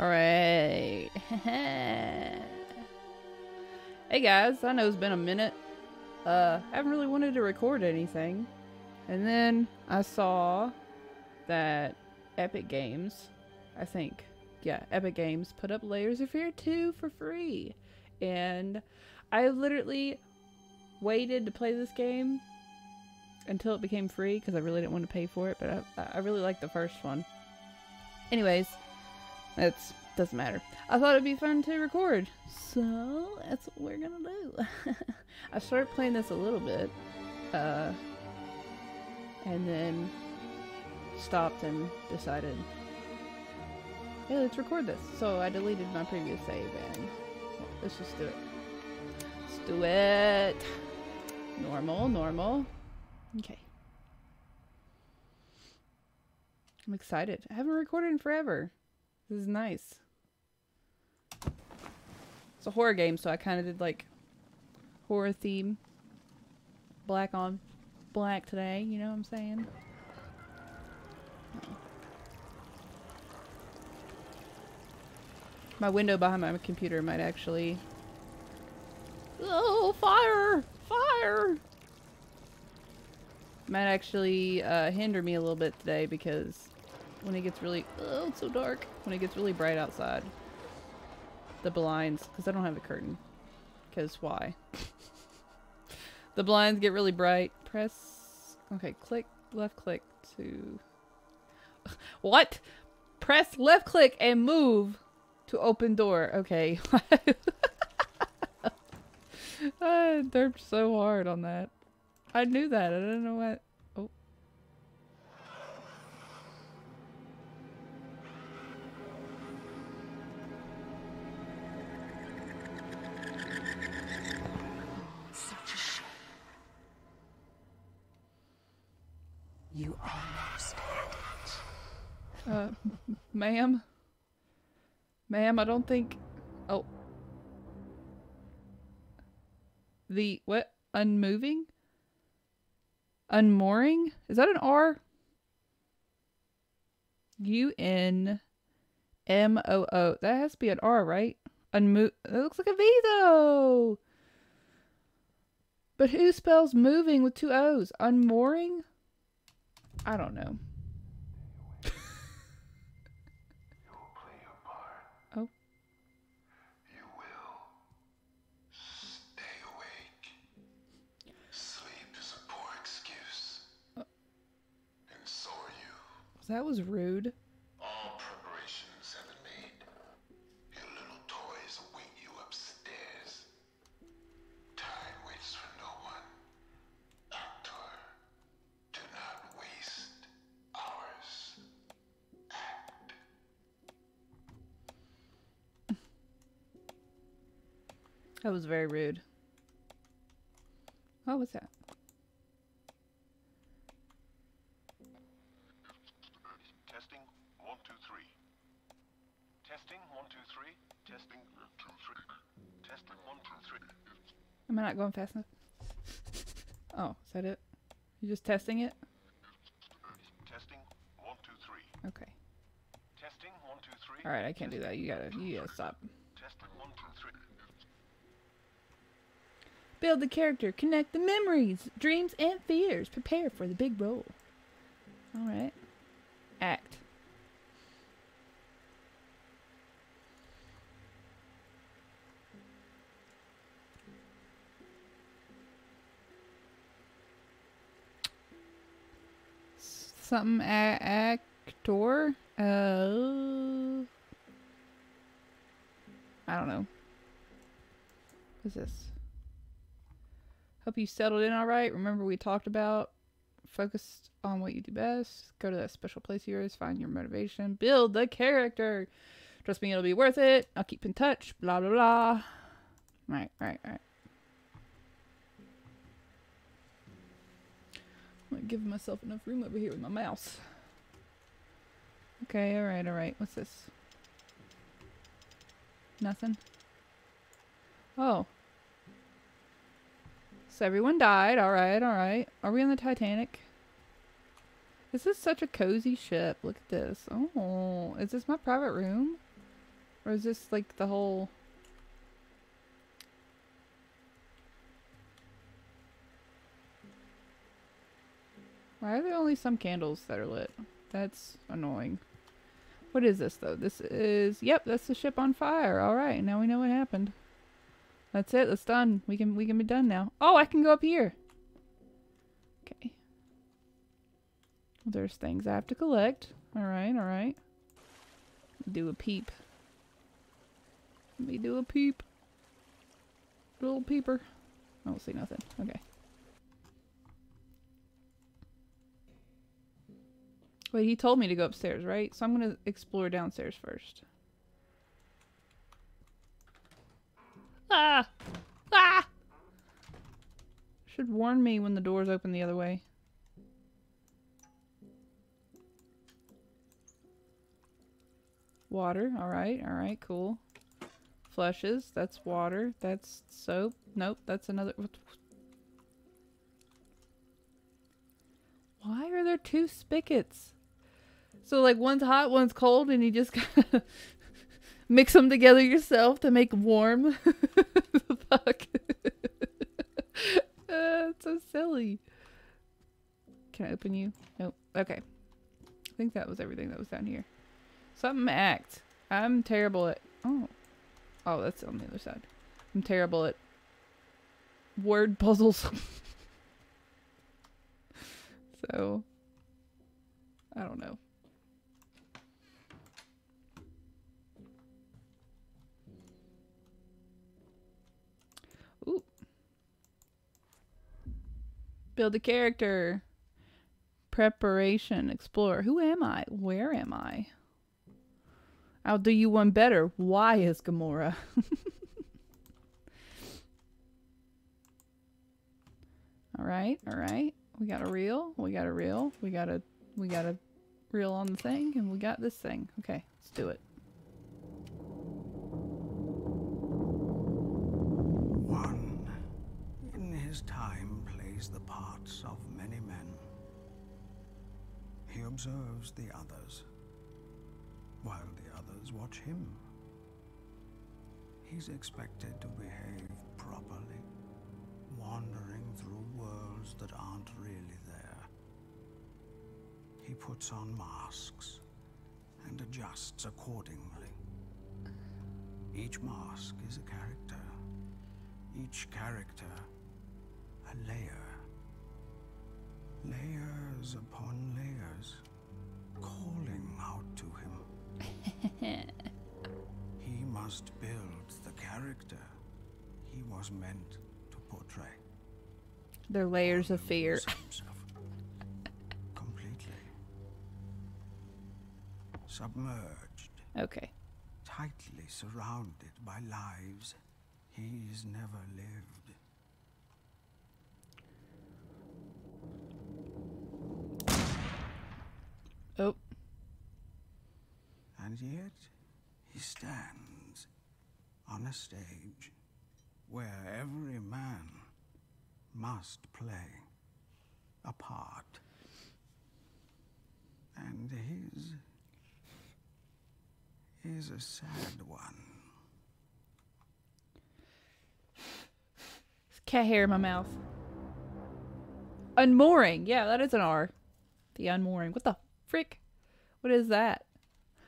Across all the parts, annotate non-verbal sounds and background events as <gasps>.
Alright. <laughs> hey guys, I know it's been a minute. Uh, I haven't really wanted to record anything. And then I saw that Epic Games, I think, yeah, Epic Games put up Layers of Fear 2 for free. And I literally waited to play this game until it became free because I really didn't want to pay for it, but I, I really liked the first one. Anyways, it's doesn't matter. I thought it'd be fun to record, so that's what we're gonna do. <laughs> I started playing this a little bit, uh, and then stopped and decided, hey, let's record this. So I deleted my previous save and let's just do it. Let's do it. Normal, normal. Okay. I'm excited. I haven't recorded in forever. This is nice. It's a horror game, so I kind of did like horror theme. Black on black today, you know what I'm saying? My window behind my computer might actually... Oh, fire! Fire! Might actually uh, hinder me a little bit today because when it gets really... Oh, it's so dark. When it gets really bright outside. The blinds, because I don't have a curtain. Because why? <laughs> the blinds get really bright. Press... Okay, click, left click to... <laughs> what? Press left click and move to open door. Okay. <laughs> I derped so hard on that. I knew that. I don't know what. You almost had it. Uh, ma'am? Ma'am, I don't think... Oh. The, what? Unmoving? Unmooring? Is that an R? U-N-M-O-O. That has to be an R, right? Unmo- It looks like a V, though! But who spells moving with two O's? Unmooring? I don't know. You'll play your part. Oh. You will. Stay That was very rude. Oh, what's that? Testing one two three. Testing one two three. Testing one two three. Testing one two three. Am I not going fast enough? <laughs> Oh, is that it? You just testing it? Testing one two three. Okay. Testing one two three. All right, I can't do that. You gotta, you gotta stop. Testing one two three. Build the character, connect the memories, dreams, and fears. Prepare for the big role. All right. Act. Something actor. Uh, I don't know. What's this? Hope you settled in all right. Remember we talked about focus on what you do best. Go to that special place of yours. Find your motivation. Build the character. Trust me, it'll be worth it. I'll keep in touch. Blah blah blah. Right, right, right. I'm gonna give myself enough room over here with my mouse. Okay, all right, all right. What's this? Nothing. Oh. So everyone died. All right, all right. Are we on the Titanic? This is such a cozy ship. Look at this. Oh, is this my private room? Or is this like the whole... Why are there only some candles that are lit? That's annoying. What is this though? This is yep, that's the ship on fire. All right, now we know what happened. That's it. That's done. We can we can be done now. Oh, I can go up here. Okay. There's things I have to collect. All right, all right. Do a peep. Let me do a peep. Little peeper. I don't see nothing. Okay. Wait, he told me to go upstairs, right? So I'm to explore downstairs first. Ah! Ah! Should warn me when the doors open the other way. Water. Alright, alright, cool. Flushes. That's water. That's soap. Nope, that's another... Why are there two spigots? So like one's hot, one's cold, and you just <laughs> mix them together yourself to make warm. <laughs> Fuck. <laughs> uh, it's so silly. Can I open you? Nope. Okay. I think that was everything that was down here. Something act. I'm terrible at. Oh. Oh, that's on the other side. I'm terrible at word puzzles. <laughs> so. I don't know. Build a character. Preparation. Explore. Who am I? Where am I? I'll do you one better. Why is Gamora? <laughs> all right, all right. We got a reel. We got a reel. We got a we got a reel on the thing, and we got this thing. Okay, let's do it. One, in his time, the parts of many men. He observes the others, while the others watch him. He's expected to behave properly, wandering through worlds that aren't really there. He puts on masks and adjusts accordingly. Each mask is a character, each character a layer. Layers upon layers, calling out to him. <laughs> he must build the character he was meant to portray. They're layers of fear. Completely. Submerged, Okay. tightly surrounded by lives he's never lived. Oh. And yet, he stands on a stage where every man must play a part. And his is a sad one. Cat hair in my mouth. Unmooring. Yeah, that is an R. The unmooring. What the frick? What is that?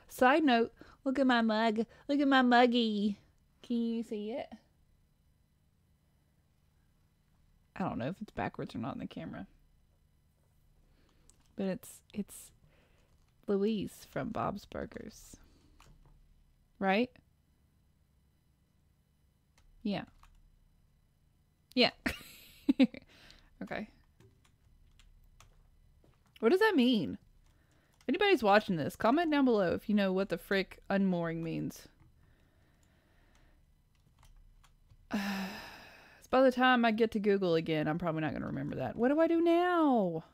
Side note, look at my mug. Look at my muggy. Can you see it? I don't know if it's backwards or not in the camera. But it's it's Louise from Bob's Burgers. Right? Yeah. Yeah. <laughs> okay. What does that mean? Anybody's watching this, comment down below if you know what the frick unmooring means. <sighs> By the time I get to Google again, I'm probably not going to remember that. What do I do now?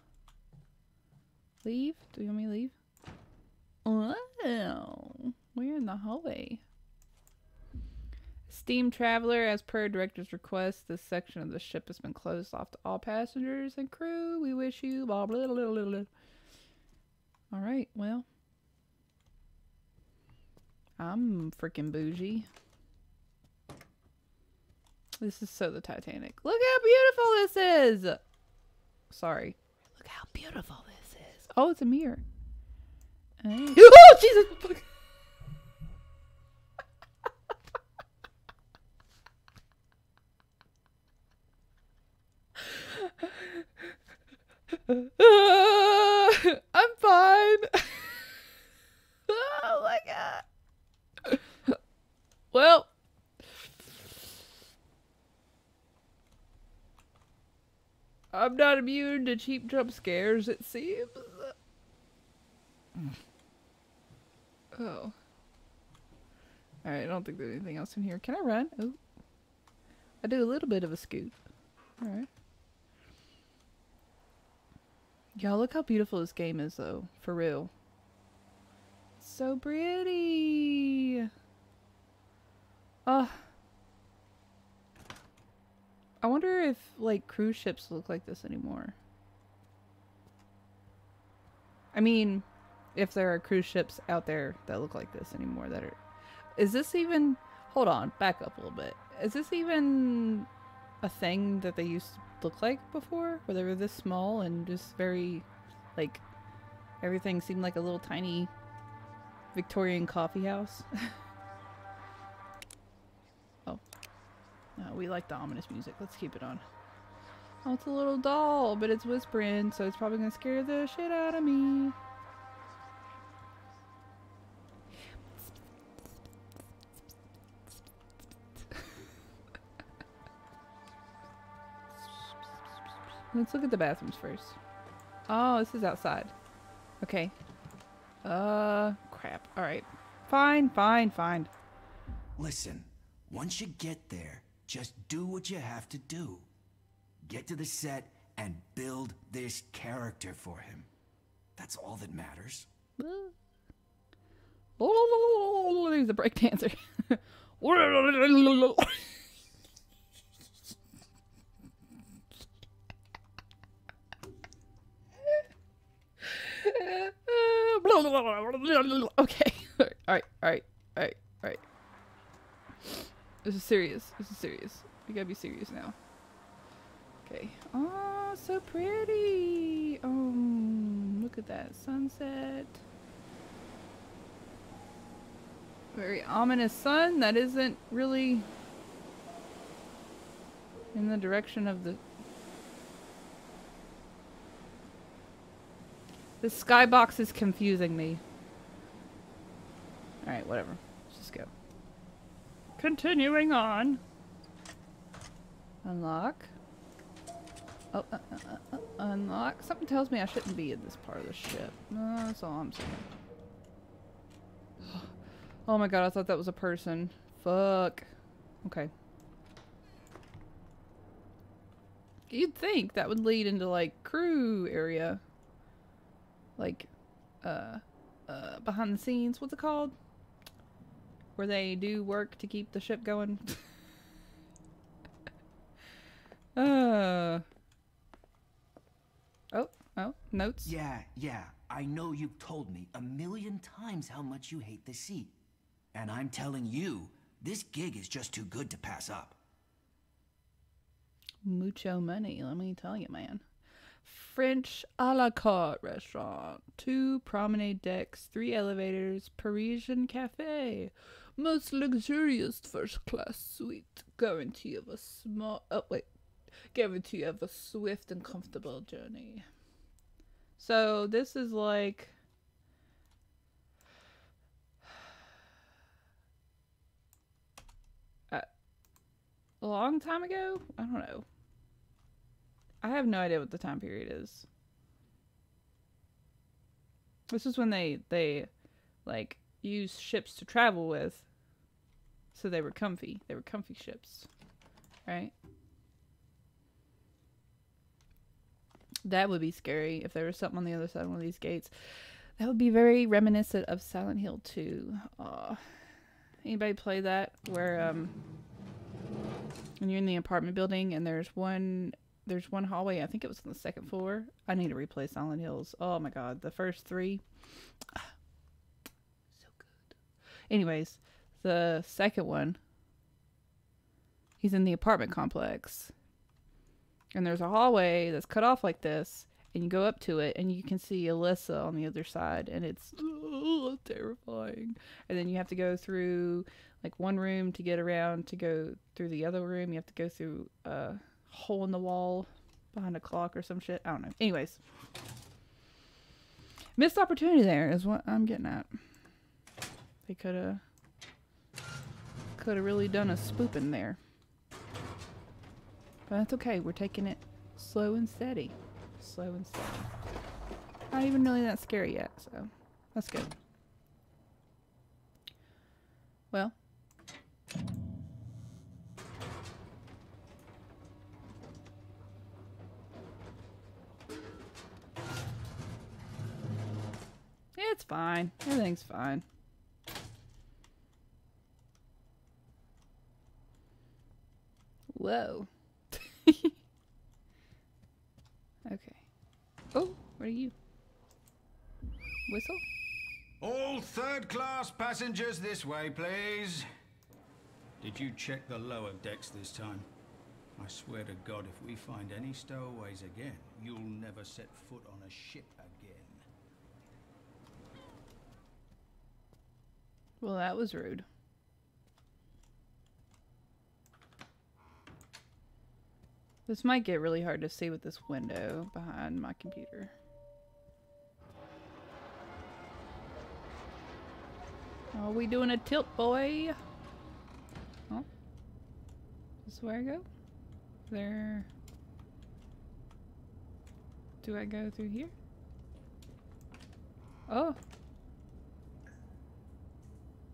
Leave? Do you want me to leave? Oh, we're in the hallway. Steam Traveler, as per director's request, this section of the ship has been closed off to all passengers and crew. We wish you blah blah blah blah blah. All right, well, I'm freaking bougie. This is so the Titanic. Look how beautiful this is. Sorry. Look how beautiful this is. Oh, it's a mirror. <laughs> Oh, Jesus. <laughs> I'm fine. <laughs> oh my god. Well, I'm not immune to cheap jump scares, it seems. Oh. Alright, I don't think there's anything else in here. Can I run? Oh. I do a little bit of a scoot. Alright. Y'all, look how beautiful this game is, though. For real. So pretty. Uh, I wonder if, like, cruise ships look like this anymore. I mean, if there are cruise ships out there that look like this anymore that are... Is this even... Hold on, back up a little bit. Is this even a thing that they used to look like before? Where they were this small and just very, like, everything seemed like a little tiny Victorian coffee house? <laughs> oh. No, we like the ominous music. Let's keep it on. Oh, it's a little doll, but it's whispering, so it's probably gonna scare the shit out of me. Let's look at the bathrooms first. Oh, this is outside. Okay. Uh, crap. Alright. Fine, fine, fine. Listen, once you get there, just do what you have to do. Get to the set and build this character for him. That's all that matters. <laughs> He's a breakdancer. <laughs> <laughs> <laughs> okay. <laughs> Alright, alright, alright, alright. This is serious. This is serious. We gotta be serious now. Okay. Oh, so pretty. Oh, look at that sunset. Very ominous sun that isn't really in the direction of the The skybox is confusing me. Alright, whatever. Let's just go. Continuing on. Unlock. Oh, uh, uh, uh, unlock. Something tells me I shouldn't be in this part of the ship. No, that's all I'm saying. <sighs> Oh my god, I thought that was a person. Fuck. Okay. You'd think that would lead into, like, crew area like uh uh behind the scenes what's it called? Where they do work to keep the ship going? <laughs> Uh. Oh oh notes? Yeah, yeah, I know you've told me a million times how much you hate the sea. And I'm telling you, this gig is just too good to pass up. mucho money let me tell you man French a la carte restaurant, two promenade decks, three elevators, Parisian cafe, most luxurious first class suite, guarantee of a small oh wait, guarantee of a swift and comfortable journey. So this is like a <sighs> uh, a long time ago? I don't know. I have no idea what the time period is. This is when they they like used ships to travel with. So they were comfy. They were comfy ships. Right? That would be scary if there was something on the other side of one of these gates. That would be very reminiscent of Silent Hill 2. Uh, anybody play that where um when you're in the apartment building and there's one there's one hallway. I think it was on the second floor. I need to replay Silent Hills. Oh my god, the first three, <sighs> so good. Anyways, the second one, he's in the apartment complex. And there's a hallway that's cut off like this, and you go up to it, and you can see Alyssa on the other side, and it's ugh, <laughs> terrifying. And then you have to go through like one room to get around to go through the other room. You have to go through a hole in the wall behind a clock or some shit. I don't know. Anyways, missed opportunity there is what I'm getting at. They could have could have really done a spooping there. But that's okay. We're taking it slow and steady. Slow and steady. Not even really that scary yet, so that's good. Well. It's fine. Everything's fine. Whoa. <laughs> okay. Oh, what are you? Whistle? All third class passengers this way, please. Did you check the lower decks this time? I swear to God, if we find any stowaways again, you'll never set foot on a ship again. Well, that was rude. This might get really hard to see with this window behind my computer. Are we doing a tilt, boy? Oh. Is this where I go? There. Do I go through here? Oh.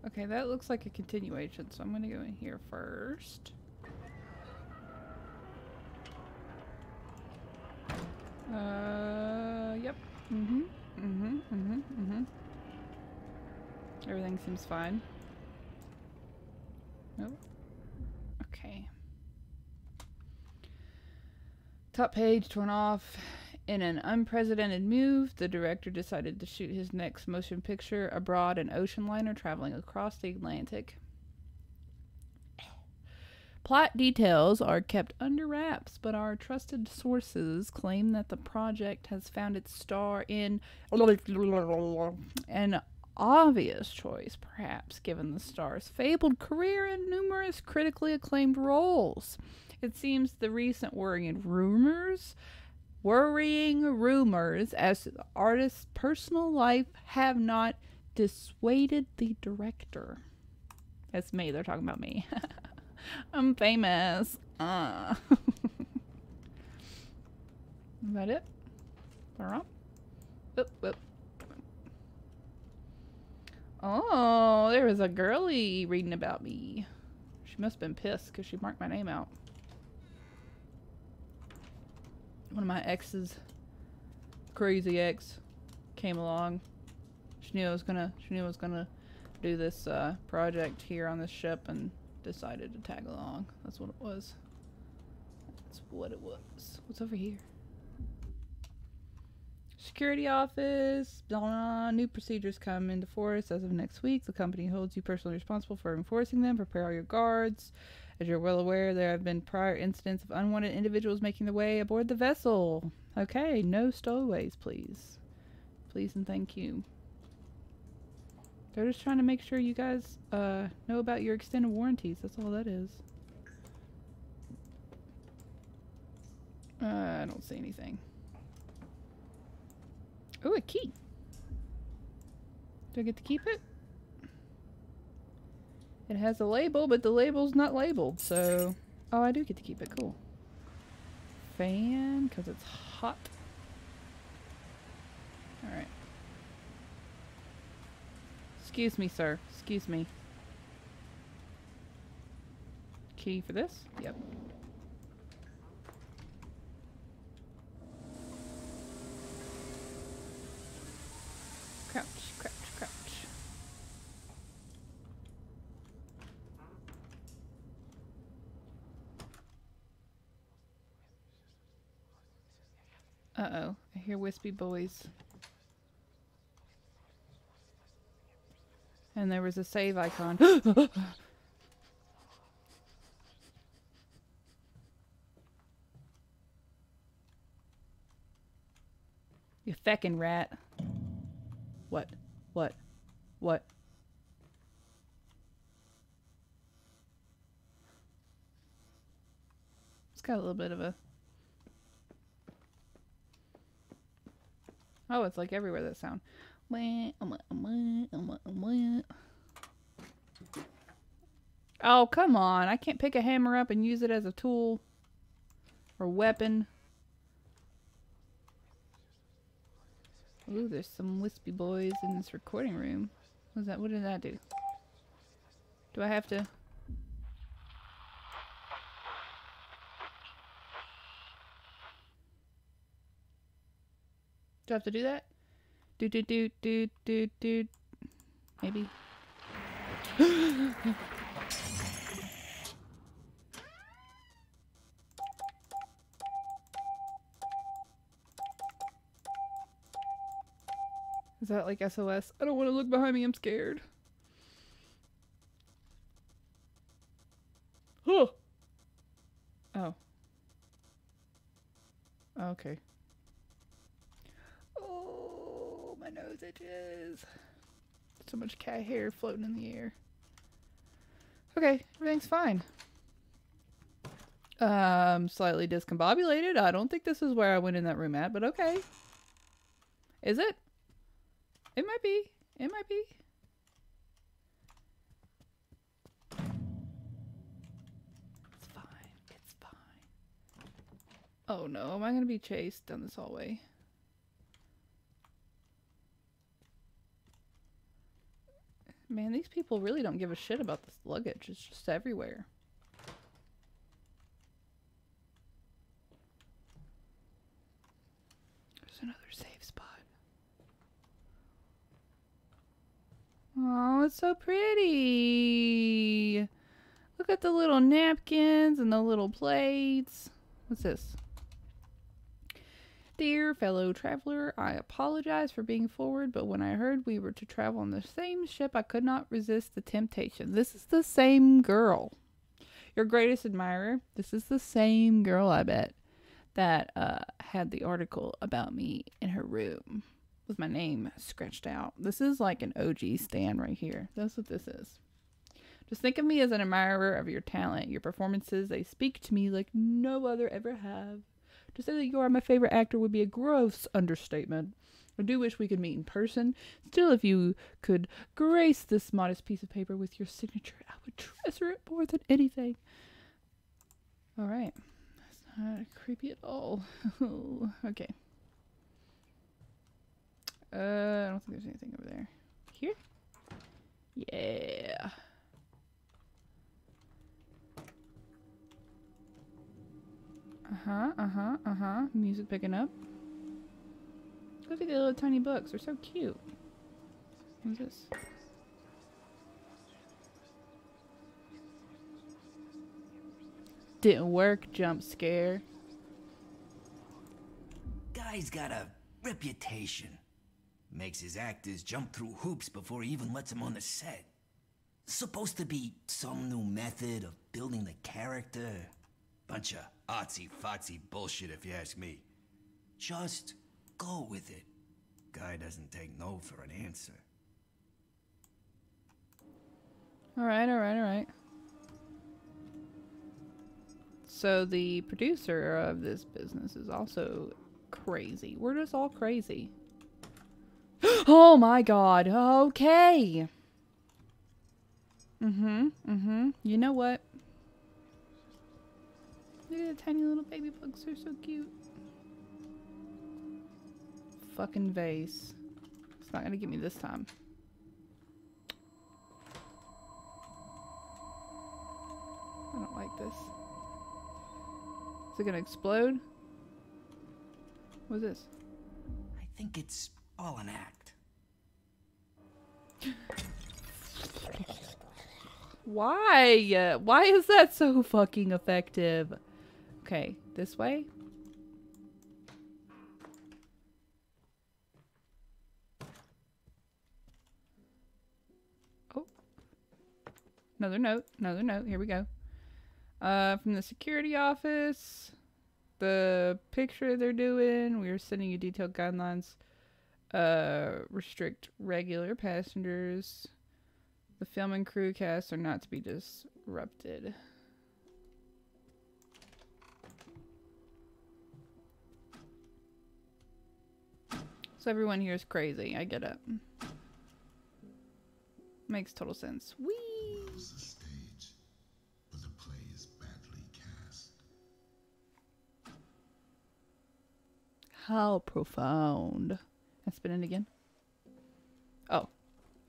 Okay, that looks like a continuation, so I'm gonna go in here first. Uh, yep. Mm-hmm. Mm-hmm. Mm-hmm. Mm-hmm. Everything seems fine. Nope. Okay. Top page torn off. In an unprecedented move, the director decided to shoot his next motion picture abroad an ocean liner traveling across the Atlantic. Plot details are kept under wraps, but our trusted sources claim that the project has found its star in an obvious choice, perhaps, given the star's fabled career and numerous critically acclaimed roles. It seems the recent worrying rumors, worrying rumors as to the artist's personal life have not dissuaded the director. That's me, they're talking about me. <laughs> I'm famous. Uh. <laughs> Is that it? Oop, oop. Oh, there was a girly reading about me. She must have been pissed because she marked my name out. One of my exes, crazy ex, came along. She knew I was gonna. She knew I was gonna do this uh, project here on this ship and decided to tag along. That's what it was. That's what it was. What's over here? Security office. Blah, blah, new procedures come into force as of next week. The company holds you personally responsible for enforcing them. Prepare all your guards. As you're well aware, there have been prior incidents of unwanted individuals making their way aboard the vessel. Okay, no stowaways, please. Please and thank you. They're just trying to make sure you guys uh, know about your extended warranties. That's all that is. Uh, I don't see anything. Oh, a key. Do I get to keep it? It has a label, but the label's not labeled, so... Oh, I do get to keep it. Cool. Fan, because it's hot. Alright. Excuse me, sir. Excuse me. Key for this? Yep. Crouch, crouch, crouch. Uh-oh. Wispy boys. And there was a save icon. <gasps> you feckin' rat. What? What? What? It's got a little bit of a. Oh, it's like everywhere that sound. Oh, come on. I can't pick a hammer up and use it as a tool or weapon. Ooh, there's some wispy boys in this recording room. What's that? What did that do? Do I have to? Do I have to do that? Do do do do do do. Maybe. <gasps> Is that like SOS? I don't want to look behind me. I'm scared. Huh. <gasps> Oh. oh. Okay. Nose itches. So much cat hair floating in the air. Okay, everything's fine. Um, slightly discombobulated. I don't think this is where I went in that room at, but okay. Is it? It might be. It might be. It's fine. It's fine. Oh no, am I gonna be chased down this hallway? Man, these people really don't give a shit about this luggage. It's just everywhere. There's another safe spot. Oh, it's so pretty. Look at the little napkins and the little plates. What's this? Dear fellow traveler, I apologize for being forward, but when I heard we were to travel on the same ship, I could not resist the temptation. This is the same girl. Your greatest admirer. This is the same girl, I bet, that uh, had the article about me in her room with my name scratched out. This is like an OG stand right here. That's what this is. Just think of me as an admirer of your talent, your performances. They speak to me like no other ever have. To say that you are my favorite actor would be a gross understatement. I do wish we could meet in person. Still, if you could grace this modest piece of paper with your signature, I would treasure it more than anything. All right. That's not creepy at all. <laughs> okay. Uh, I don't think there's anything over there. Here? Yeah. Uh-huh, uh-huh, uh-huh. Music picking up. Look at the little tiny books. They're so cute. What's this? Didn't work, jump scare. Guy's got a reputation. Makes his actors jump through hoops before he even lets them on the set. Supposed to be some new method of building the character. Bunch of artsy-fartsy bullshit if you ask me. Just go with it. Guy doesn't take no for an answer. Alright, alright, alright. So the producer of this business is also crazy. We're just all crazy. <gasps> oh my god. Okay. Mm-hmm. Mm-hmm. You know what? Look at the tiny little baby bugs. They're so cute. Fucking vase. It's not gonna get me this time. I don't like this. Is it gonna explode? What's this? I think it's all an act. Why? Why is that so fucking effective? Okay, this way? Oh. Another note. Another note. Here we go. Uh, from the security office, the picture they're doing, we are sending you detailed guidelines. Uh, restrict regular passengers. The film and crew cast are not to be disrupted. So everyone here is crazy. I get it. Makes total sense. Whee! Stage, but the play is badly cast. How profound. I spin it again. Oh,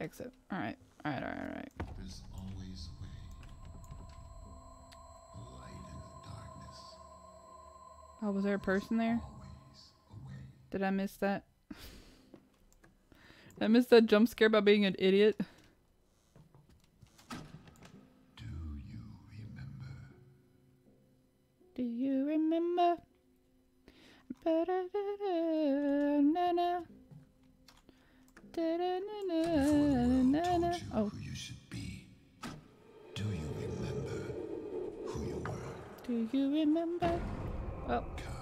exit. All right, all right, all right, all right. There's always a way. Light in the darkness. Oh, was there a person there? Always a way. Did I miss that? I missed that jump scare by being an idiot. Do you remember? Do you remember? Ba-da-da-da-na-na. Da-da-na-na-na-na. Told you Oh, who you should be. Do you remember who you were? do you remember? Oh. Well, Come.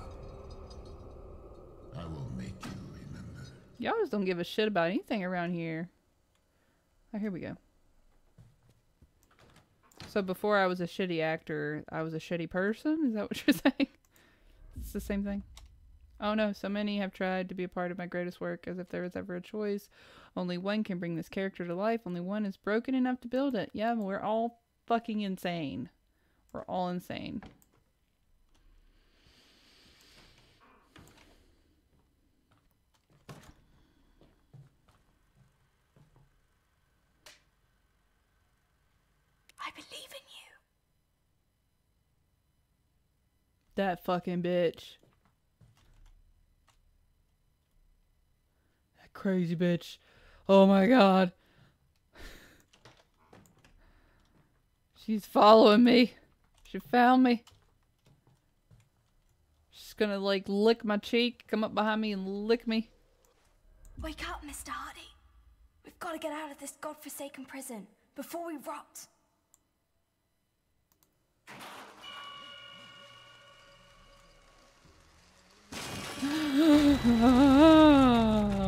I will make you remember. Y'all just don't give a shit about anything around here. Oh, here we go. So before I was a shitty actor, I was a shitty person? Is that what you're <laughs> saying? It's the same thing. Oh no, so many have tried to be a part of my greatest work as if there was ever a choice. Only one can bring this character to life. Only one is broken enough to build it. Yeah, we're all fucking insane. We're all insane. I believe in you. That fucking bitch. That crazy bitch. Oh my god. She's following me. She found me. She's gonna like lick my cheek, come up behind me and lick me. Wake up, Mr. Hardy. We've got to get out of this godforsaken prison before we rot.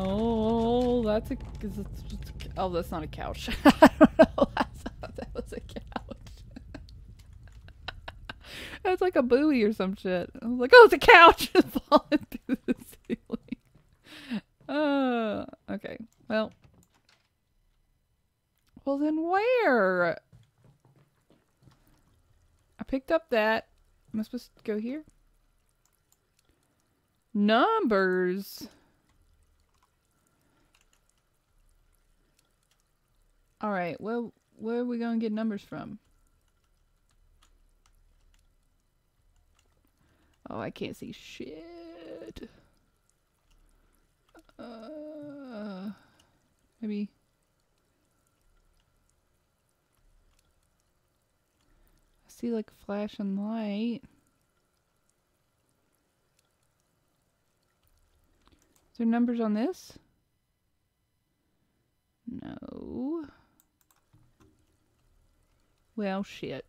Oh, that's a. it's Oh, that's not a couch. <laughs> I don't know. I thought that was a couch. <laughs> That's like a buoy or some shit. I was like, oh, it's a couch <laughs> just falling through the ceiling. Uh, okay. Well. Well, then where? I picked up that. Am I supposed to go here? Numbers. All right. Well, where are we gonna get numbers from? Oh, I can't see shit. Uh, maybe. I see like a flashing light. There numbers on this? No. Well, shit.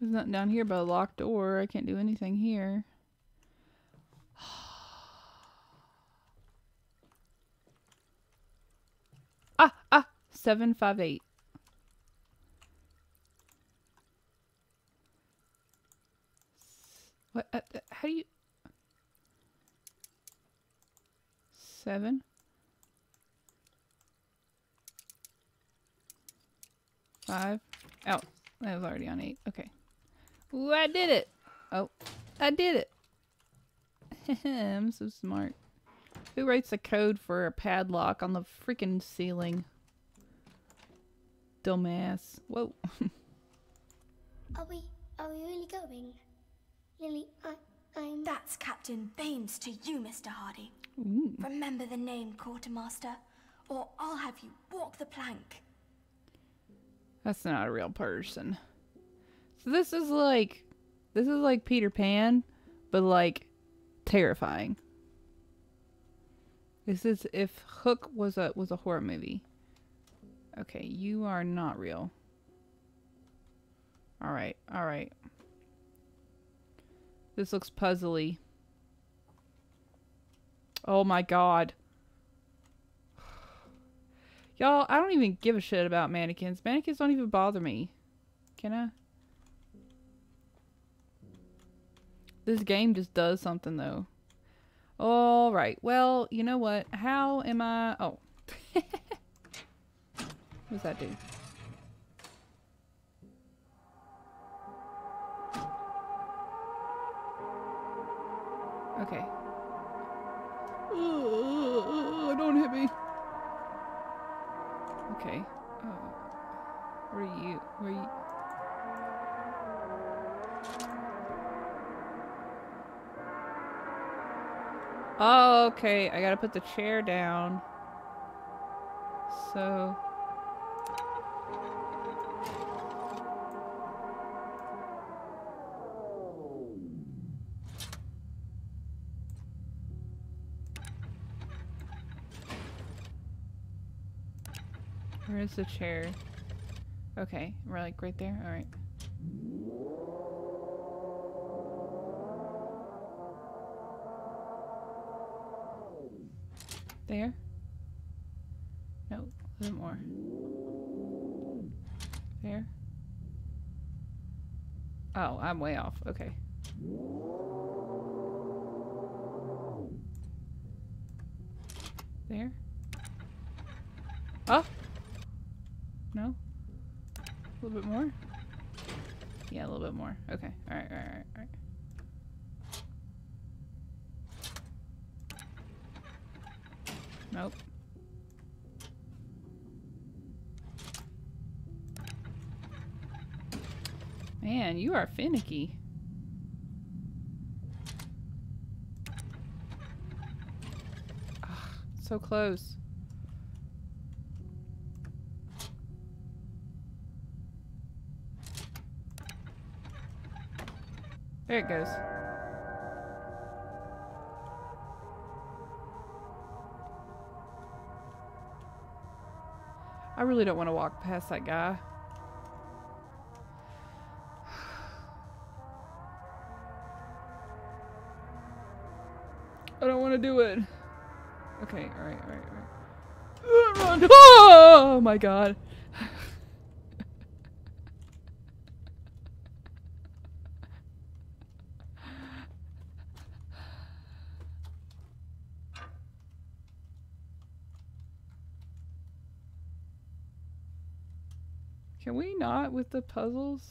There's nothing down here but a locked door. I can't do anything here. <sighs> ah, ah, 758. What? Uh, how do you? Seven. Five. Oh, that was already on eight. Okay. Ooh, I did it. Oh, I did it. <laughs> I'm so smart. Who writes a code for a padlock on the freaking ceiling? Dumbass. Whoa. <laughs> Are we are we really going? Lily, I I'm That's Captain Baines to you, Mr. Hardy. Ooh. Remember the name, Quartermaster, or I'll have you walk the plank. That's not a real person. So this is like this is like Peter Pan, but like terrifying. This is if Hook was a was a horror movie. Okay, you are not real. All right, all right. This looks puzzly. Oh my god. Y'all, I don't even give a shit about mannequins. Mannequins don't even bother me. Can I? This game just does something though. All right. Well, you know what? How am I? Oh. <laughs> What's that do? Okay. Uh, don't hit me. Okay. Uh, where are you? Where are you? Oh, okay. I gotta put the chair down. So. Where is the chair? Okay, we're like right there? Alright. There? No, a little more. There? Oh, I'm way off. Okay. There? Oh! No? A little bit more? Yeah, a little bit more. Okay. Alright, alright, alright, alright. Nope. Man, you are finicky. Ah, so close. There it goes. I really don't want to walk past that guy. Do it. Okay, alright, alright, alright. Run! Oh my god. Can we not with the puzzles?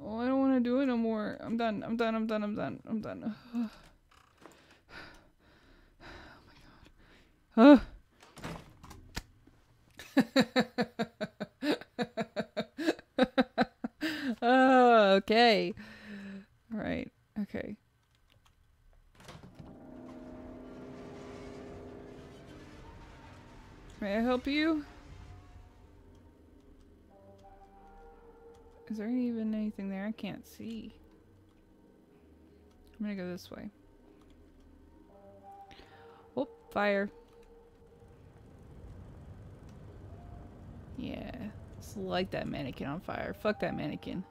Oh, I don't want to do it no more. I'm done. I'm done. I'm done. I'm done. I'm done. <sighs> oh oh, <laughs> okay. Right. Okay. May I help you? Is there even anything there? I can't see. I'm gonna go this way. Oh, fire. Yeah, let's light that mannequin on fire. Fuck that mannequin.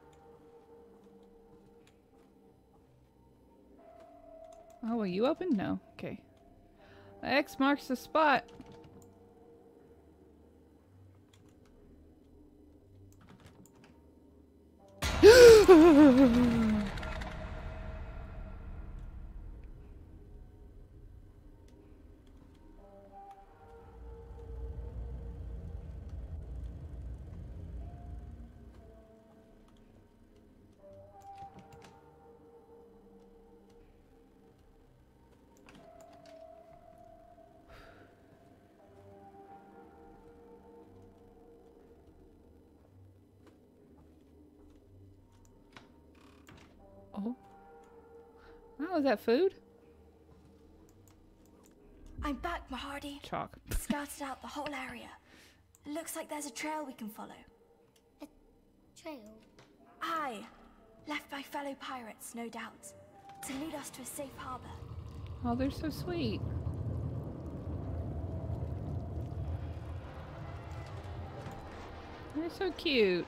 Oh, will you open? No. Okay. X marks the spot. Oh. Oh, is that food? I'm back, Mr. Hardy. Chalk. <laughs> Scouted out the whole area. Looks like there's a trail we can follow. A trail? Aye. Left by fellow pirates, no doubt. To lead us to a safe harbor. Oh, they're so sweet. They're so cute.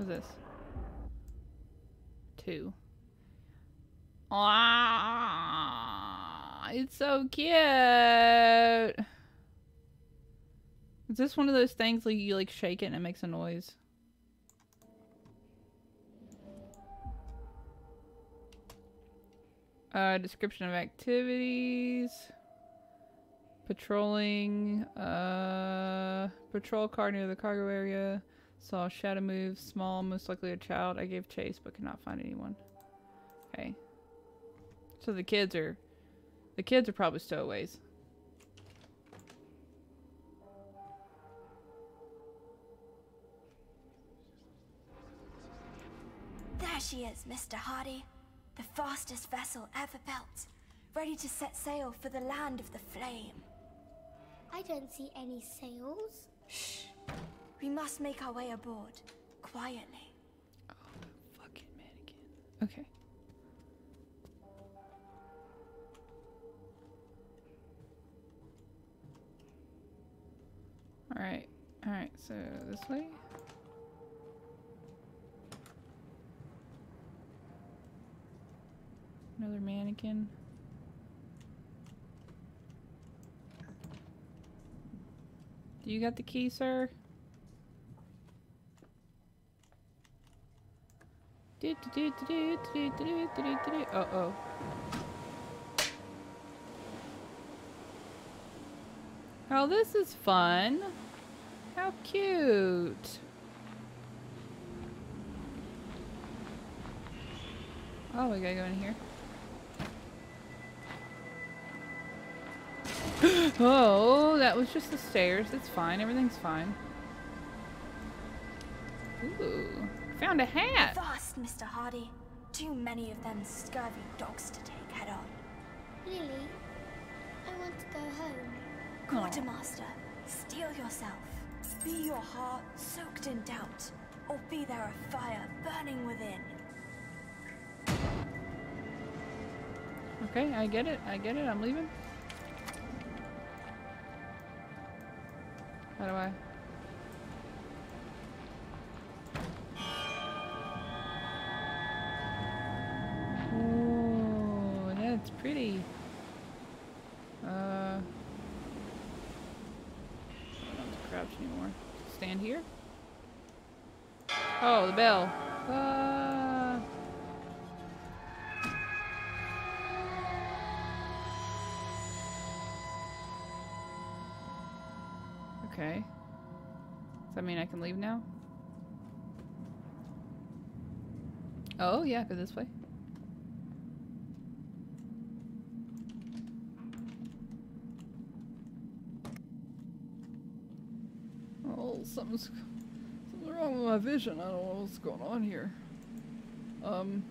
What's this? Two. Ah, it's so cute. Is this one of those things like you like shake it and it makes a noise? Uh, description of activities. Patrolling. Uh, patrol car near the cargo area. Saw a shadow move. Small, most likely a child. I gave chase but could not find anyone. Okay. So the kids are... The kids are probably stowaways. There she is, Mr. Hardy. The fastest vessel ever built. Ready to set sail for the land of the flame. I don't see any sails. Shh. We must make our way aboard. Quietly. Oh, the Fucking mannequin. Okay. Alright. Alright, so this way. Another mannequin. Do you got the key, sir? Uh oh. Oh, this is fun. How cute. Oh, we gotta go in here. <gasps> oh, that was just the stairs. It's fine. Everything's fine. Ooh, found a hat. Fast, Mr. Hardy. Too many of them scurvy dogs to take head on. Lily, I want to go home. Quartermaster, steel yourself. Be your heart soaked in doubt, or be there a fire burning within. Okay, I get it. I get it. I'm leaving. How do I? Pretty. Uh, I don't have to crouch anymore. Stand here. Oh, the bell. Uh, okay. Does that mean I can leave now? Oh, yeah, go this way. Oh, something's, something's wrong with my vision. I don't know what's going on here. Um,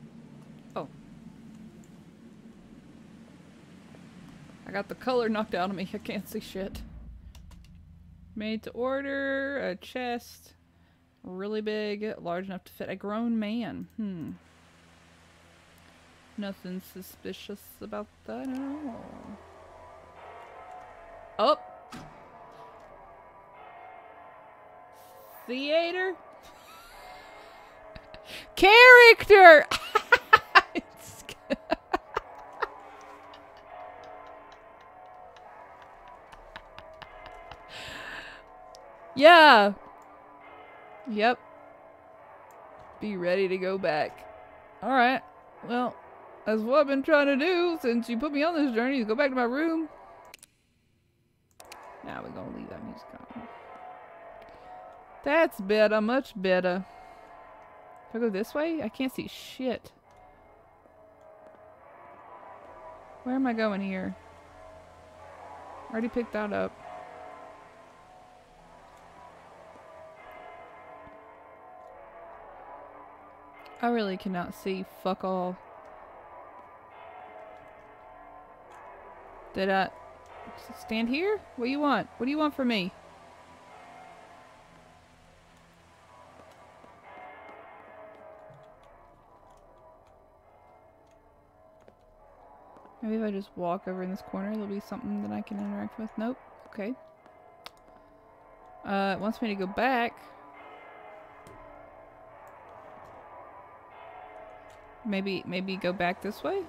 oh. I got the color knocked out of me. I can't see shit. Made to order, a chest, really big, large enough to fit a grown man. Hmm. Nothing suspicious about that at all. Oh! Theater? Character! <laughs> Yeah. Yep. Be ready to go back. Alright. Well, that's what I've been trying to do since you put me on this journey go back to my room. Now we're gonna leave. That's better, much better. If I go this way, I can't see shit. Where am I going here? Already picked that up. I really cannot see fuck all. Did I stand here? What do you want? What do you want from me? Maybe if I just walk over in this corner, there'll be something that I can interact with. Nope. Okay. Uh, it wants me to go back. Maybe, maybe go back this way?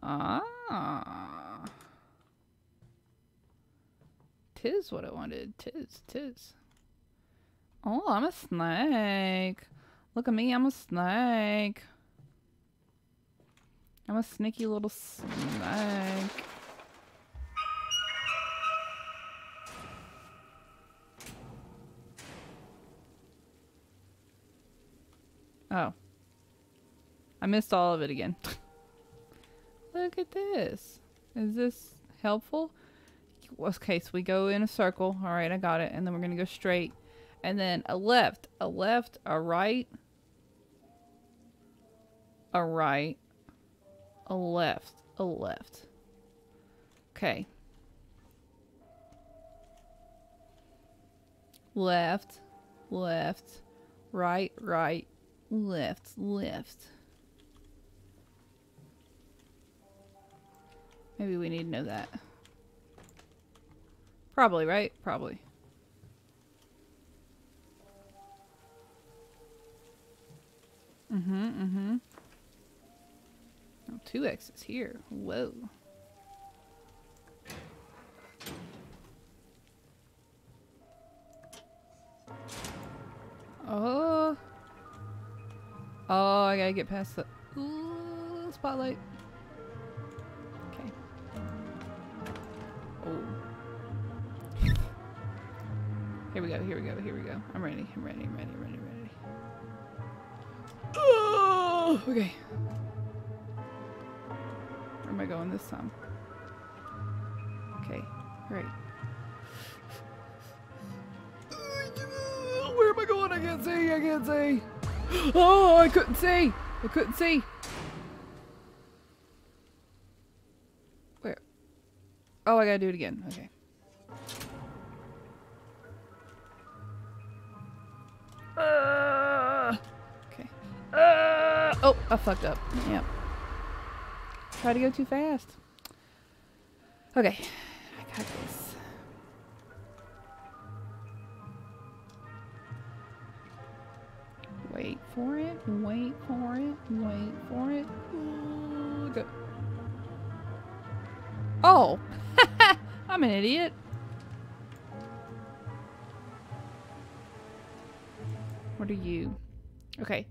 Ah. Tis what I wanted. Tis, tis. Oh, I'm a snake. Look at me, I'm a snake. I'm a sneaky little snake. Oh. I missed all of it again. <laughs> Look at this. Is this helpful? Okay, so we go in a circle. All right, I got it. And then we're going to go straight. And then a left, a left, a right, a right, a left, a left. Okay. Left, left, right, right, left, left. Maybe we need to know that. Probably, right? Probably. Mm-hmm, mm-hmm. Two X's here. Whoa. Oh. Oh, I gotta get past the Ooh, spotlight. Okay. Oh. <laughs> Here we go, here we go, here we go. I'm ready, I'm ready, I'm ready, I'm ready, I'm ready. Oh, <gasps> okay. Where am I going this time? Okay, right. Where am I going? I can't see, I can't see. Oh, I couldn't see. I couldn't see. Where? Oh, I gotta do it again. Okay. Uh, okay. Uh, oh, I fucked up. Yep. Try to go too fast. Okay. I got this. Wait for it. Wait for it. Wait for it. Ooh, go. Oh! <laughs> I'm an idiot. What are you? Okay.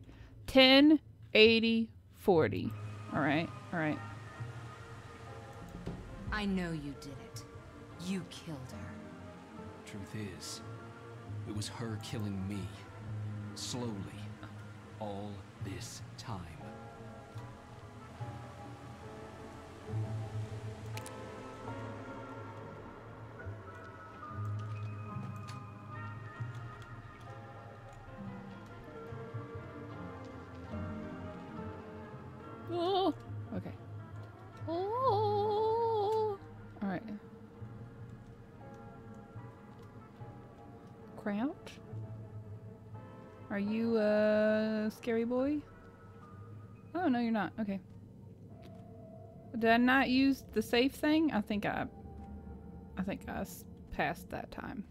10, 80, 40. Alright, alright. I know you did it. You killed her. Truth is, it was her killing me. Slowly. All this time. Okay. Did I not use the safe thing? I think I, I think I passed that time.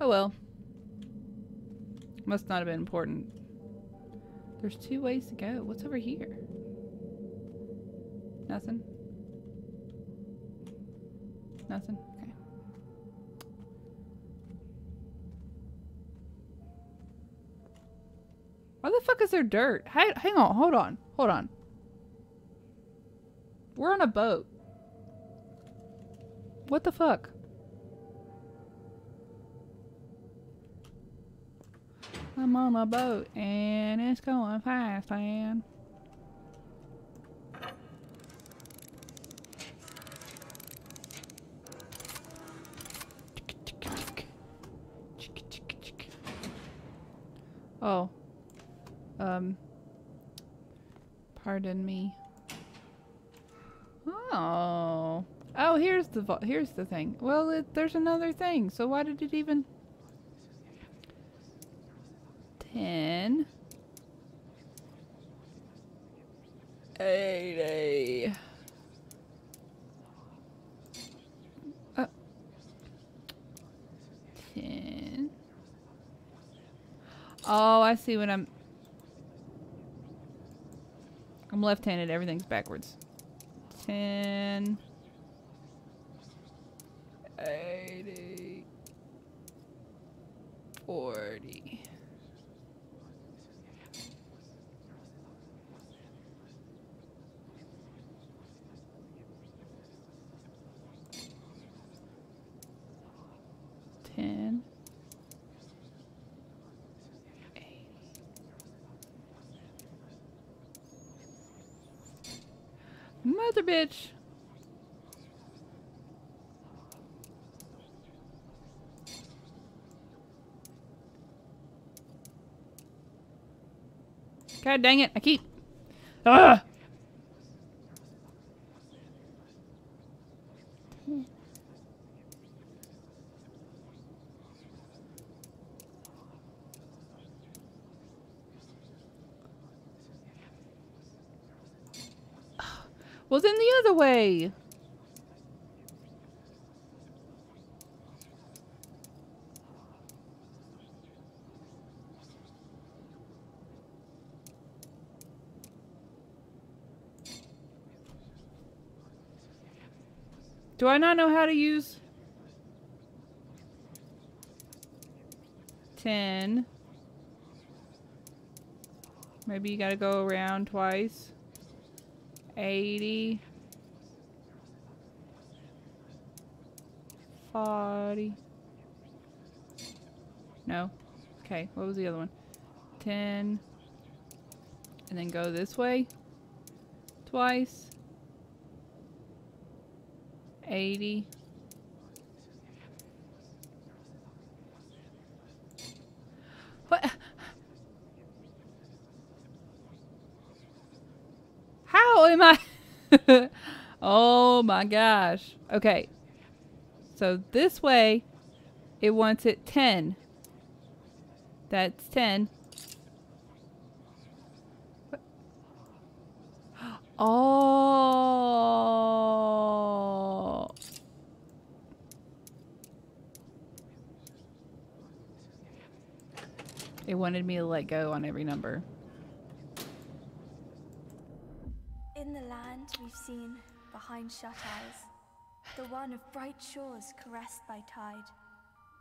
Oh well. Must not have been important. There's two ways to go. What's over here? Nothing. Nothing. Okay. Why the fuck is there dirt? Hang on. Hold on. Hold on. We're on a boat. What the fuck? I'm on a boat and it's going fast, man. Oh. Um. Pardon me. Oh. Oh, here's the here's the thing. Well, it, there's another thing. So why did it even? Ten. Eighty. Uh, ten. Oh, I see what I'm. I'm left-handed. Everything's backwards. 10... 80... 40... Ten. eight. Mother bitch. God dang it, I keep. Ah! Well, the way. Do I not know how to use 10? Maybe you gotta go around twice. 80 40 No. Okay, what was the other one? 10 and then go this way twice 80 What? How am I? <laughs> oh my gosh. Okay. So this way, it wants it 10. That's 10. <gasps> Oh. It wanted me to let go on every number. In the land we've seen behind shut eyes, the one of bright shores caressed by tide,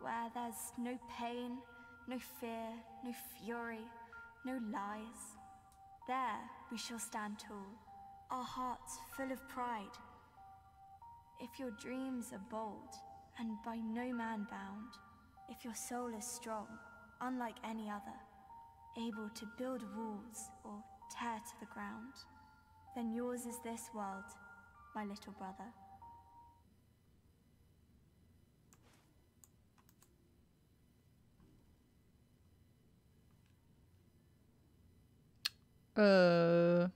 where there's no pain, no fear, no fury, no lies. There we shall stand tall, our hearts full of pride. If your dreams are bold and by no man bound, if your soul is strong, unlike any other, able to build walls or tear to the ground, then yours is this world, my little brother. Uh.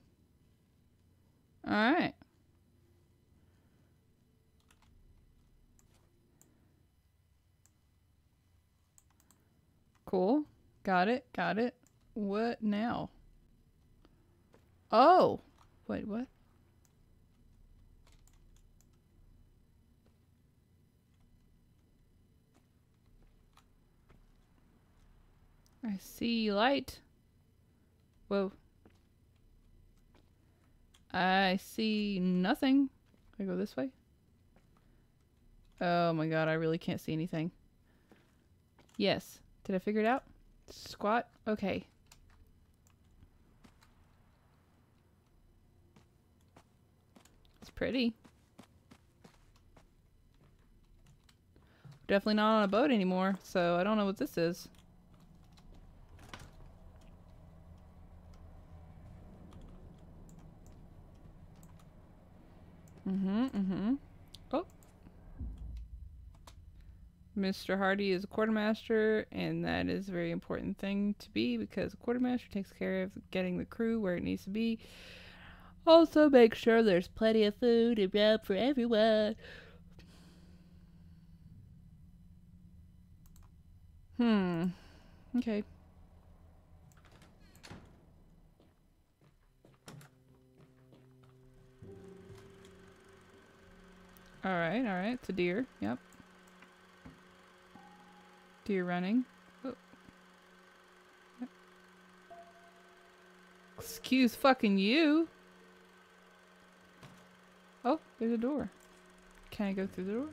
Alright. Cool. Got it. Got it. What now? Oh. Wait, what? I see light. Whoa. I see nothing. I go this way. Oh my god, I really can't see anything. Yes. Did I figure it out? Squat? Okay. It's pretty. Definitely not on a boat anymore, so I don't know what this is. Mm-hmm, mm-hmm. Oh. Mr. Hardy is a quartermaster, and that is a very important thing to be because a quartermaster takes care of getting the crew where it needs to be. Also, make sure there's plenty of food and rub for everyone. Hmm. Okay. Alright, alright. It's a deer. Yep. Deer running. Oh. Excuse fucking you. Oh, there's a door. Can I go through the door?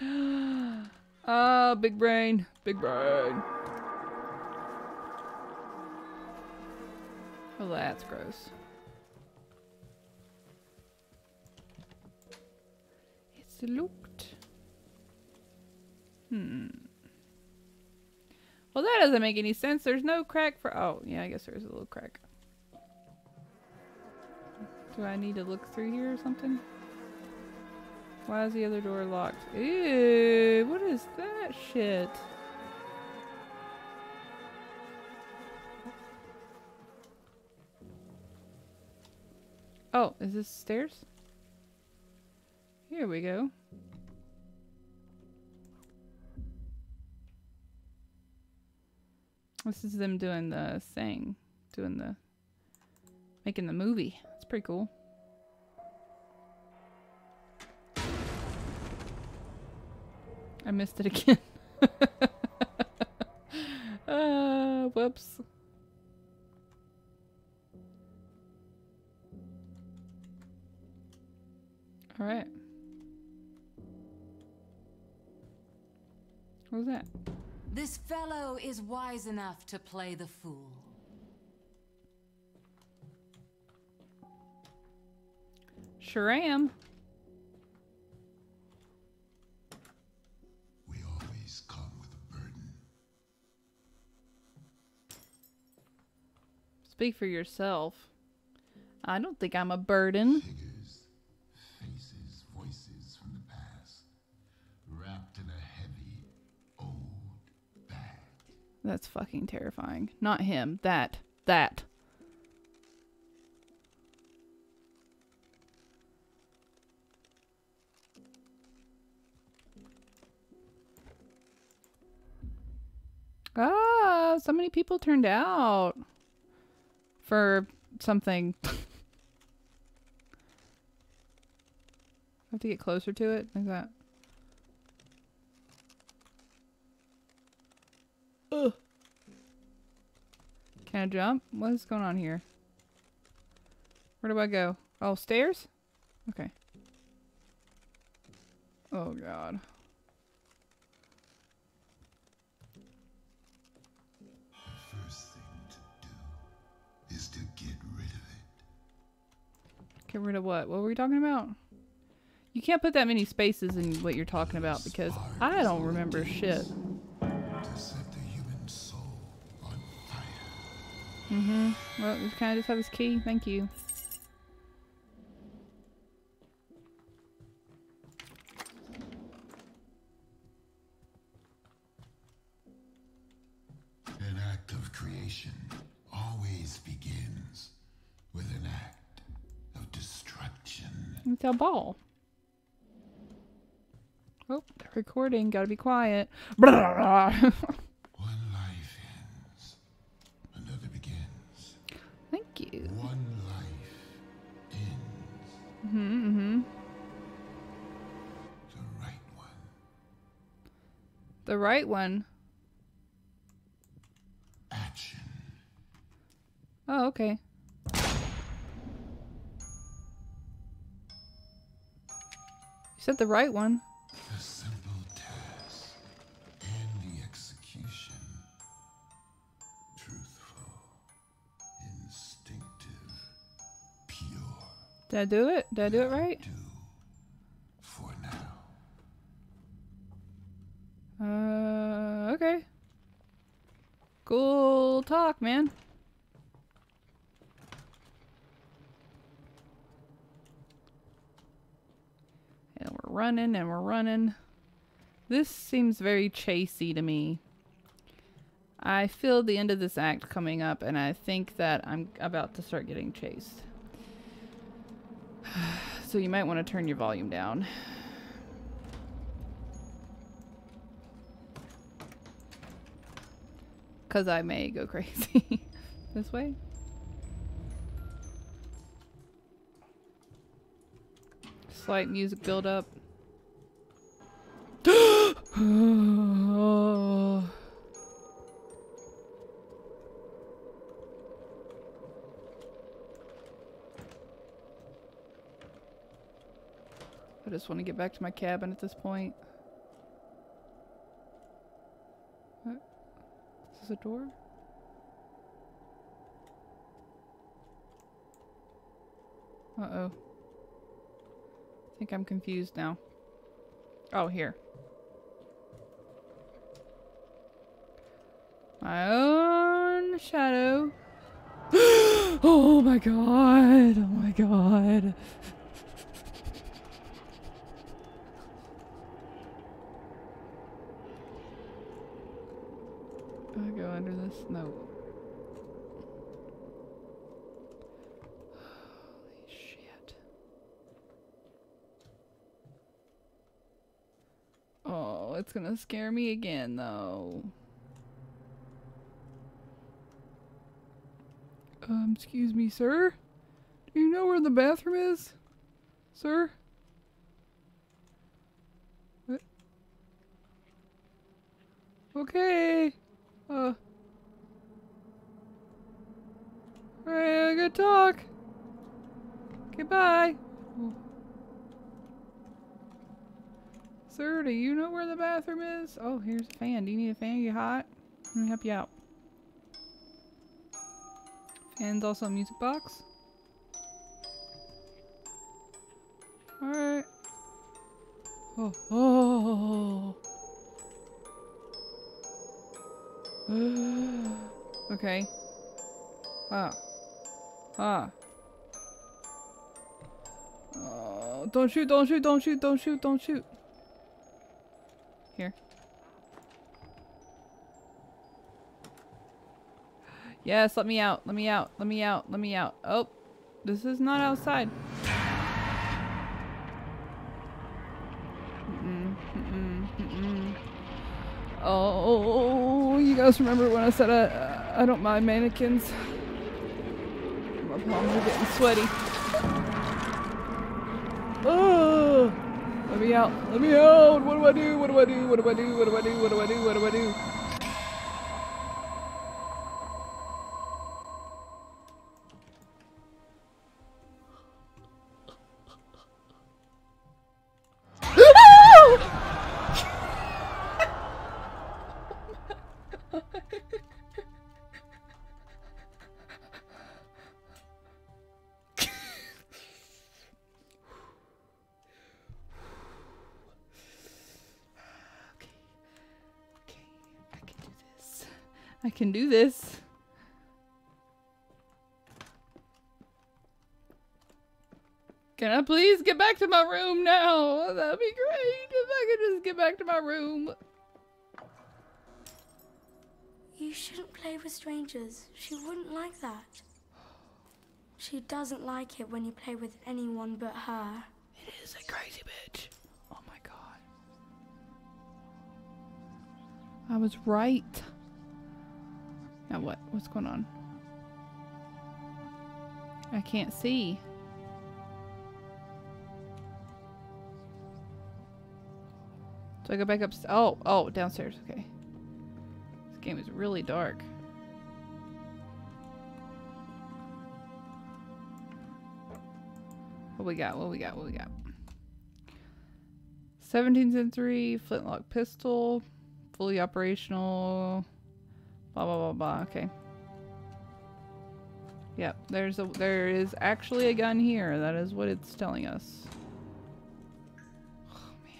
<gasps> Ah, big brain. Big brain. Oh, that's gross. It's looked. Hmm. Well, that doesn't make any sense. There's no crack for. Oh, yeah, I guess there's a little crack. Do I need to look through here or something? Why is the other door locked? Ew, what is that shit? Oh, is this stairs? Here we go. This is them doing the thing, doing the making the movie. It's pretty cool. I missed it again. uh, <laughs> whoops. All right. What was that? This fellow is wise enough to play the fool. Sure am. We always come with a burden. Speak for yourself. I don't think I'm a burden. That's fucking terrifying. Not him. That. That. Ah, so many people turned out for something. <laughs> I have to get closer to it like that. Ugh. Can I jump? What is going on here? Where do I go? Oh, stairs? Okay. Oh, God. First thing to do is to get rid of it. Get rid of what? What were we talking about? You can't put that many spaces in what you're talking about because I don't remember shit. Mm-hmm. Well, can I just have his key? Thank you. An act of creation always begins with an act of destruction. It's a ball. Oh, recording. Gotta be quiet. <laughs> <laughs> The right one. Action. Oh, okay. You said the right one. The simple task and the execution. Truthful, instinctive, pure. Did I do it? Did I do it right? Do for now. Uh, okay. Cool talk, man. And we're running and we're running. This seems very chasey to me. I feel the end of this act coming up, and I think that I'm about to start getting chased. <sighs> so you might want to turn your volume down. because I may go crazy. <laughs> this way? Slight music buildup. oh. <sighs> I just want to get back to my cabin at this point. Is a door? Uh-oh. I think I'm confused now. Oh, here. My own shadow. <gasps> oh my god. Oh my god. Do I No. <sighs> Holy shit. Oh, it's gonna scare me again though. Um, excuse me, sir? Do you know where the bathroom is? Sir? What? Okay. Uh. Alright, good talk. Okay, bye. Oh. Sir, do you know where the bathroom is? Oh, here's a fan. Do you need a fan? You hot? Let me help you out. And also a music box. Alright. Oh, oh. <gasps> okay. Ah. Ah. Oh, don't shoot, don't shoot, don't shoot, don't shoot, don't shoot. Here. Yes, let me out, let me out, let me out, let me out. Oh, this is not outside. Mm-mm, mm-mm, mm-mm. Oh, you guys remember when I said I, I don't mind mannequins? My palms are getting sweaty. Oh, <laughs> let me out, let me out. What do I do? What do I do? What do I do? What do I do? What do I do? What do I do? I can do this. Can I please get back to my room now? That'd be great if I could just get back to my room. You shouldn't play with strangers. She wouldn't like that. She doesn't like it when you play with anyone but her. It is a crazy bitch. Oh my god. I was right. Now what? What's going on? I can't see. So I go back up. Oh, oh, downstairs. Okay. This game is really dark. What we got? What we got? What we got? 17th century flintlock pistol, fully operational. Blah blah blah blah. Okay. Yep, there's a there is actually a gun here. That is what it's telling us. Oh man.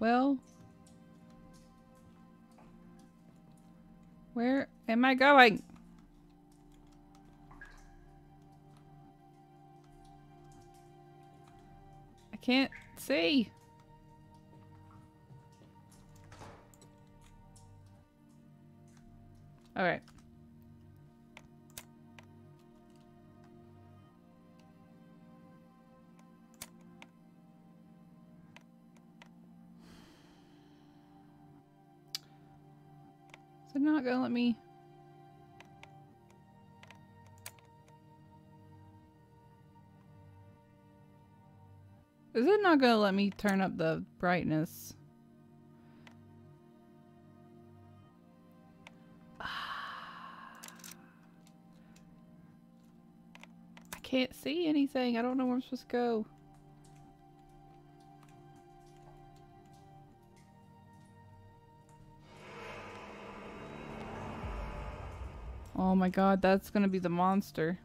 Well, where am I going? I can't see. All right. Is it not gonna let me? Is it not gonna let me turn up the brightness? can't see anything. I don't know where I'm supposed to go. Oh my god, that's gonna be the monster.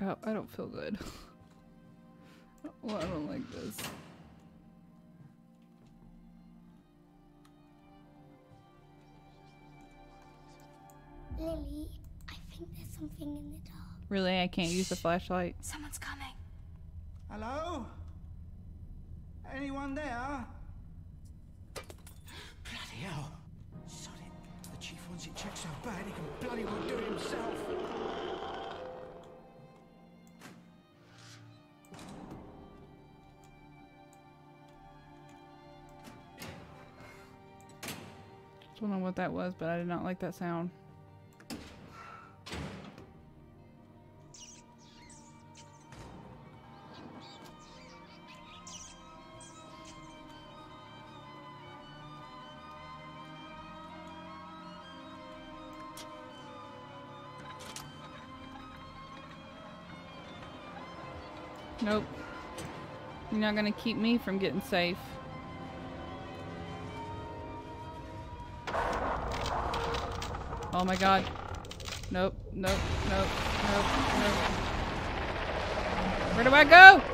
Oh, I don't feel good. <laughs> well, I don't like this. Lily something in the dark. Really, I can't use the flashlight. Someone's coming. Hello? Anyone there? Bloody hell. Sod it. The chief wants it checked so bad he can bloody well do it himself. Don't know what that was, but I did not like that sound. Not gonna keep me from getting safe. Oh my god. Nope, nope, nope, nope, nope. Where do I go?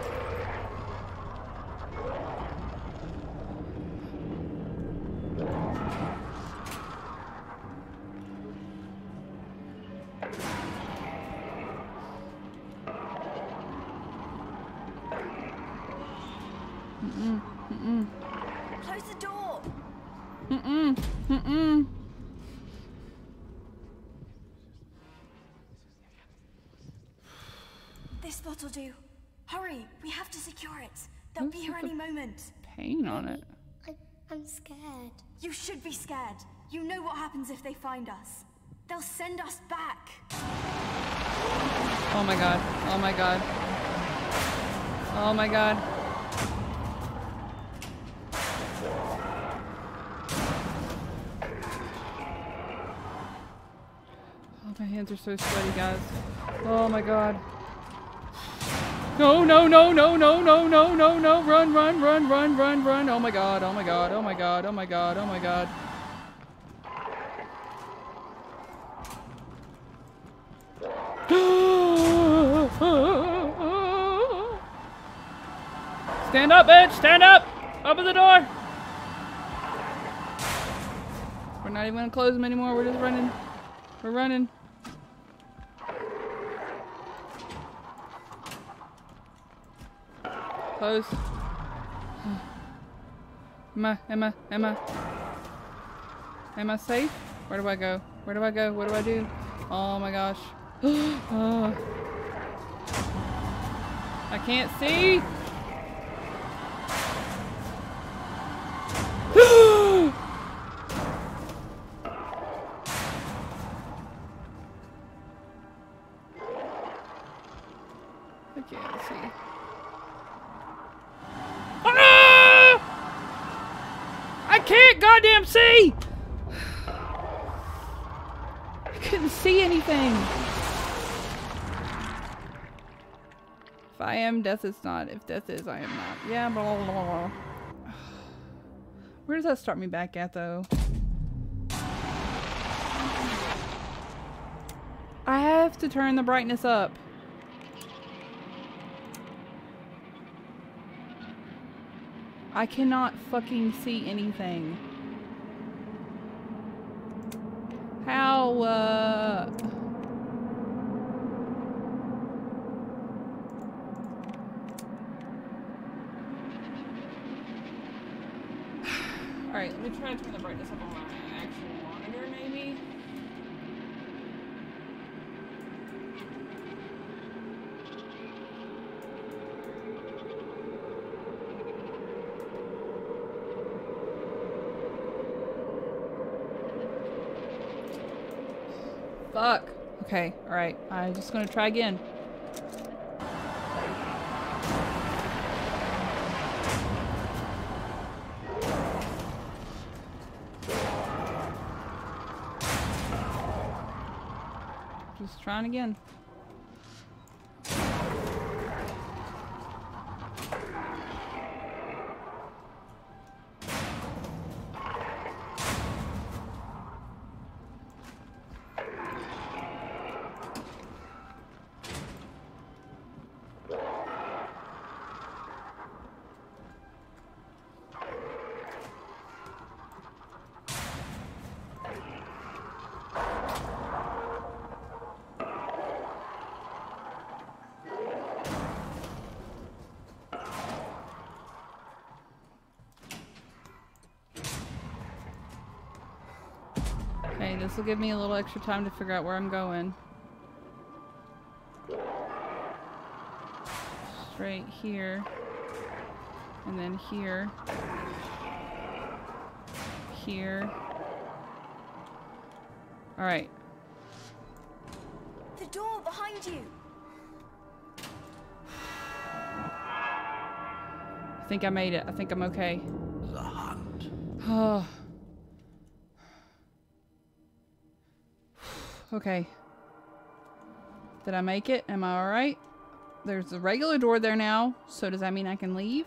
Mm-mm, mm-mm, Close the door. mm-mm, mm-mm. This bottle'll do. Hurry, we have to secure it. They'll be here any moment. Pain on it. I, I'm scared. You should be scared. You know what happens if they find us. They'll send us back. Oh my god. Oh my god. Oh my god. Hands are so sweaty, guys. Oh my god. No, no, no, no, no, no, no, no, no. Run, run, run, run, run, run. Oh my god. Oh my god. Oh my god. Oh my god. Oh my god. <gasps> Stand up, bitch! Stand up! Open the door! We're not even gonna close them anymore. We're just running. We're running. Close. Emma, Emma, Emma. Am I safe? Where do I go? Where do I go? What do I do? Oh my gosh. oh. <gasps> I can't see. Death is not. If death is, I am not. Yeah, blah, blah, blah, blah. <sighs> Where does that start me back at, though? I have to turn the brightness up. I cannot fucking see anything. How, uh... Alright, let brightness up on my actual monitor, maybe. Fuck. Okay, alright. I'm just gonna try again. down again. Will give me a little extra time to figure out where I'm going. Straight here. And then here. Here. Alright. The door behind you. I think I made it. I think I'm okay. The hunt. <sighs> Oh. Okay. Did I make it? Am I alright? There's a regular door there now, so does that mean I can leave?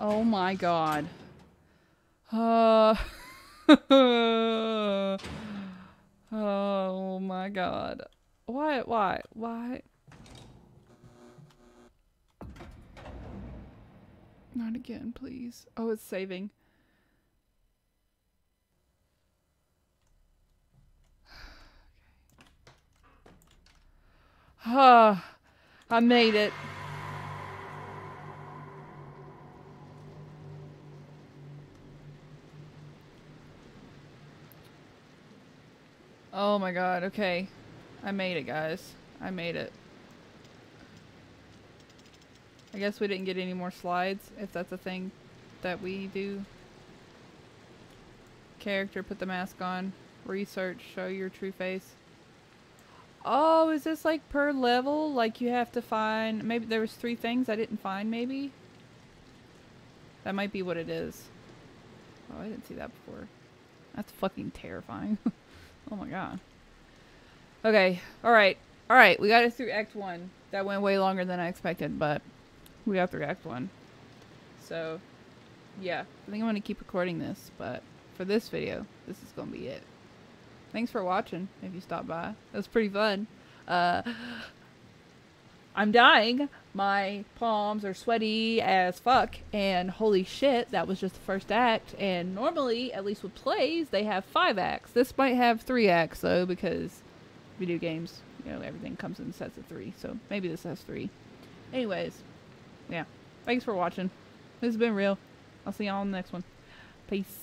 Oh my god. Uh, <laughs> oh my god. Why? Why? Why? Not again, please. Oh, it's saving. Ah, I made it. Oh my god, okay. I made it, guys. I made it. I guess we didn't get any more slides, if that's a thing that we do. Character, put the mask on. Research, show your true face. Oh, is this like per level? Like you have to find, maybe there was three things I didn't find maybe? That might be what it is. Oh, I didn't see that before. That's fucking terrifying. <laughs> oh my god. Okay, alright. Alright, we got it through Act 1. That went way longer than I expected, but we got through Act 1. So, yeah. I think I'm going to keep recording this, but for this video, this is going to be it. Thanks for watching, if you stopped by. That was pretty fun. Uh, <sighs> I'm dying. My palms are sweaty as fuck, and holy shit, that was just the first act. And normally, at least with plays, they have five acts. This might have three acts, though, because video games, you know, everything comes in sets of three. So maybe this has three. Anyways, yeah. Thanks for watching. This has been real. I'll see y'all in the next one. Peace.